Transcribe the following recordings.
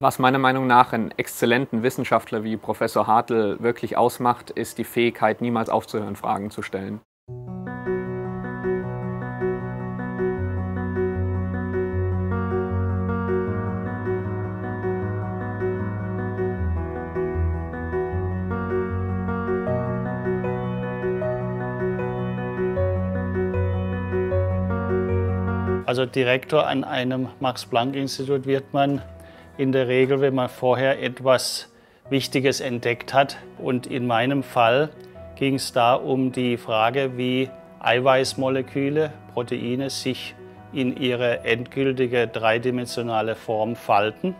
Was meiner Meinung nach einen exzellenten Wissenschaftler wie Professor Hartl wirklich ausmacht, ist die Fähigkeit, niemals aufzuhören, Fragen zu stellen. Also Direktor an einem Max-Planck-Institut wird man in der Regel, wenn man vorher etwas Wichtiges entdeckt hat. Und in meinem Fall ging es da um die Frage, wie Eiweißmoleküle, Proteine sich in ihre endgültige dreidimensionale Form falten.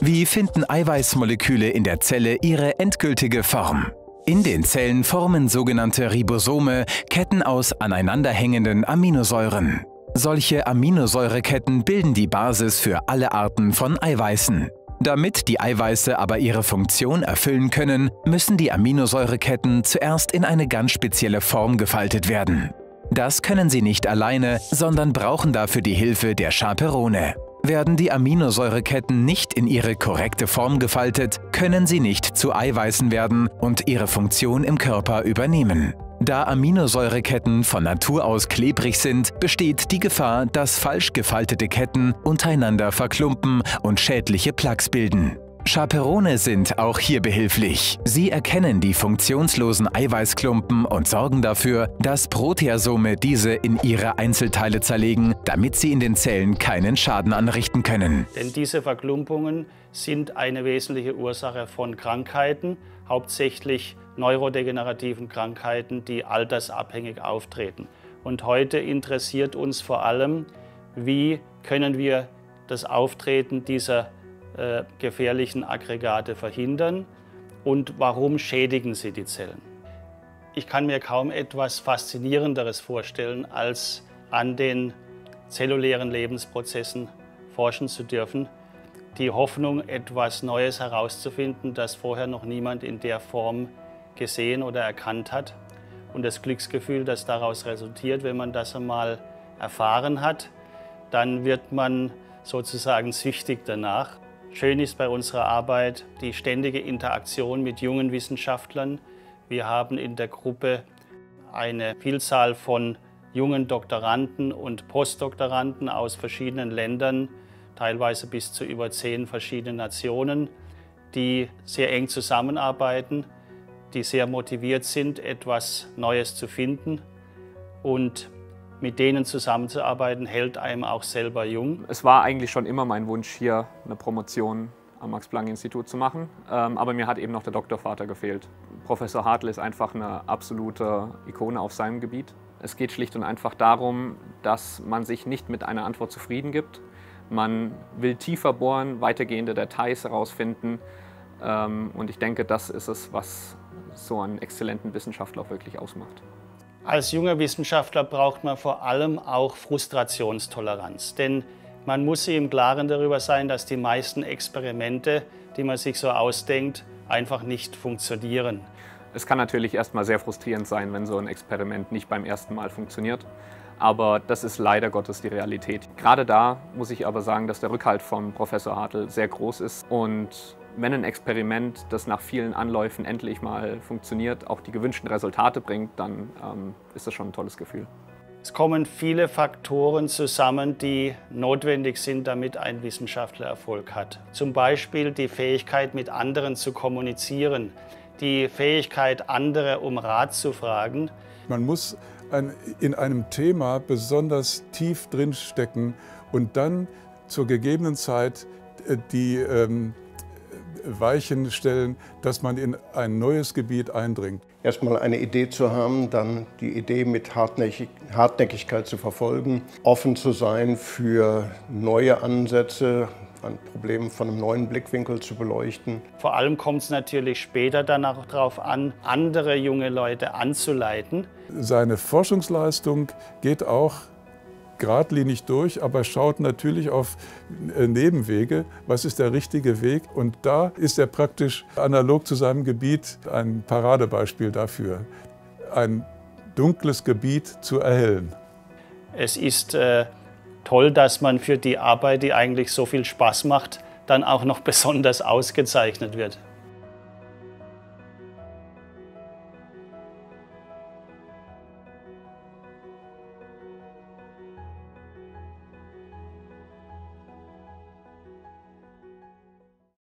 Wie finden Eiweißmoleküle in der Zelle ihre endgültige Form? In den Zellen formen sogenannte Ribosome Ketten aus aneinanderhängenden Aminosäuren. Solche Aminosäureketten bilden die Basis für alle Arten von Eiweißen. Damit die Eiweiße aber ihre Funktion erfüllen können, müssen die Aminosäureketten zuerst in eine ganz spezielle Form gefaltet werden. Das können sie nicht alleine, sondern brauchen dafür die Hilfe der Chaperone. Werden die Aminosäureketten nicht in ihre korrekte Form gefaltet, können sie nicht zu Eiweißen werden und ihre Funktion im Körper übernehmen. Da Aminosäureketten von Natur aus klebrig sind, besteht die Gefahr, dass falsch gefaltete Ketten untereinander verklumpen und schädliche Plaques bilden. Chaperone sind auch hier behilflich. Sie erkennen die funktionslosen Eiweißklumpen und sorgen dafür, dass Proteasome diese in ihre Einzelteile zerlegen, damit sie in den Zellen keinen Schaden anrichten können. Denn diese Verklumpungen sind eine wesentliche Ursache von Krankheiten, hauptsächlich neurodegenerativen Krankheiten, die altersabhängig auftreten. Und heute interessiert uns vor allem, wie können wir das Auftreten dieser äh, gefährlichen Aggregate verhindern und warum schädigen sie die Zellen. Ich kann mir kaum etwas Faszinierenderes vorstellen, als an den zellulären Lebensprozessen forschen zu dürfen. Die Hoffnung, etwas Neues herauszufinden, das vorher noch niemand in der Form gesehen oder erkannt hat. Und das Glücksgefühl, das daraus resultiert, wenn man das einmal erfahren hat, dann wird man sozusagen süchtig danach. Schön ist bei unserer Arbeit die ständige Interaktion mit jungen Wissenschaftlern. Wir haben in der Gruppe eine Vielzahl von jungen Doktoranden und Postdoktoranden aus verschiedenen Ländern, teilweise bis zu über zehn verschiedenen Nationen, die sehr eng zusammenarbeiten, die sehr motiviert sind, etwas Neues zu finden und mit denen zusammenzuarbeiten, hält einem auch selber jung. Es war eigentlich schon immer mein Wunsch, hier eine Promotion am Max-Planck-Institut zu machen. Ähm, aber mir hat eben noch der Doktorvater gefehlt. Professor Hartl ist einfach eine absolute Ikone auf seinem Gebiet. Es geht schlicht und einfach darum, dass man sich nicht mit einer Antwort zufrieden gibt. Man will tiefer bohren, weitergehende Details herausfinden. Ähm, und ich denke, das ist es, was so einen exzellenten Wissenschaftler auch wirklich ausmacht. Als junger Wissenschaftler braucht man vor allem auch Frustrationstoleranz. Denn man muss sich im Klaren darüber sein, dass die meisten Experimente, die man sich so ausdenkt, einfach nicht funktionieren. Es kann natürlich erstmal sehr frustrierend sein, wenn so ein Experiment nicht beim ersten Mal funktioniert. Aber das ist leider Gottes die Realität. Gerade da muss ich aber sagen, dass der Rückhalt von Professor Hartl sehr groß ist und wenn ein Experiment, das nach vielen Anläufen endlich mal funktioniert, auch die gewünschten Resultate bringt, dann ähm, ist das schon ein tolles Gefühl. Es kommen viele Faktoren zusammen, die notwendig sind, damit ein Wissenschaftler Erfolg hat. Zum Beispiel die Fähigkeit, mit anderen zu kommunizieren, die Fähigkeit, andere um Rat zu fragen. Man muss in einem Thema besonders tief drinstecken und dann zur gegebenen Zeit äh, die ähm, Weichen stellen, dass man in ein neues Gebiet eindringt. Erstmal eine Idee zu haben, dann die Idee mit Hartnäckig Hartnäckigkeit zu verfolgen, offen zu sein für neue Ansätze, ein Problem von einem neuen Blickwinkel zu beleuchten. Vor allem kommt es natürlich später dann auch darauf an, andere junge Leute anzuleiten. Seine Forschungsleistung geht auch geradlinig durch, aber schaut natürlich auf äh, Nebenwege. Was ist der richtige Weg? Und da ist er praktisch analog zu seinem Gebiet ein Paradebeispiel dafür, ein dunkles Gebiet zu erhellen. Es ist äh, toll, dass man für die Arbeit, die eigentlich so viel Spaß macht, dann auch noch besonders ausgezeichnet wird.